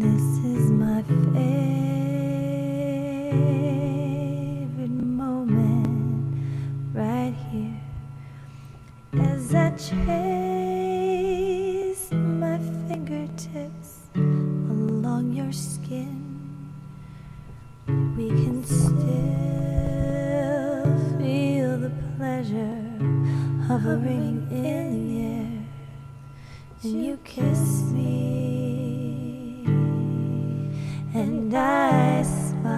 This is my favorite moment right here as I trace my fingertips along your skin. We can still feel the pleasure hovering in the air, and you kiss me, and I smile.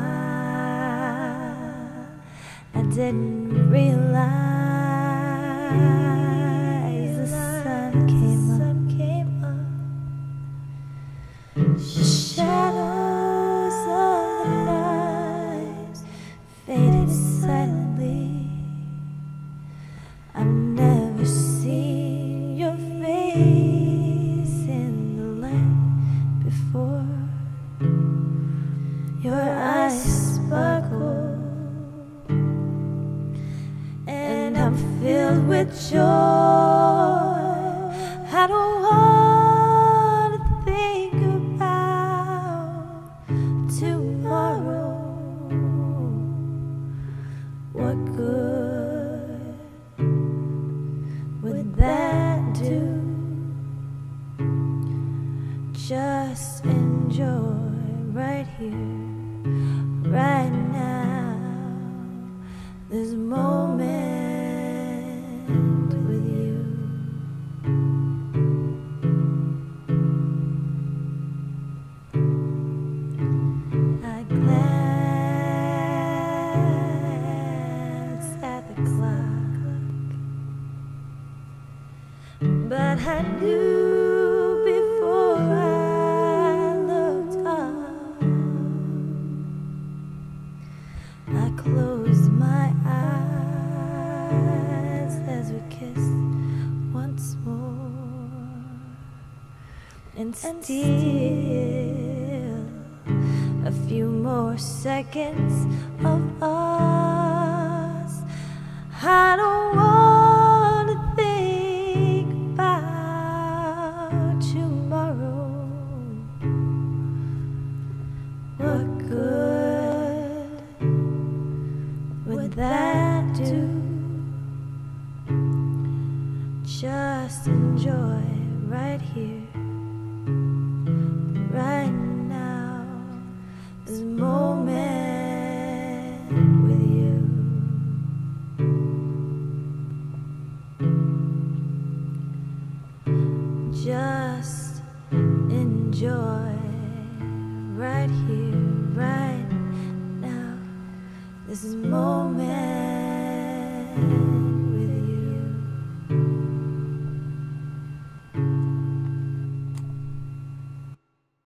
I didn't realize with joy. I don't want to think about tomorrow. What good would that do? Just enjoy right here, right now, this moment but I knew before I looked up. I closed my eyes as we kissed once more, and still a few more seconds of Just enjoy right here, right now, this moment with you. Just enjoy right here, right now, this moment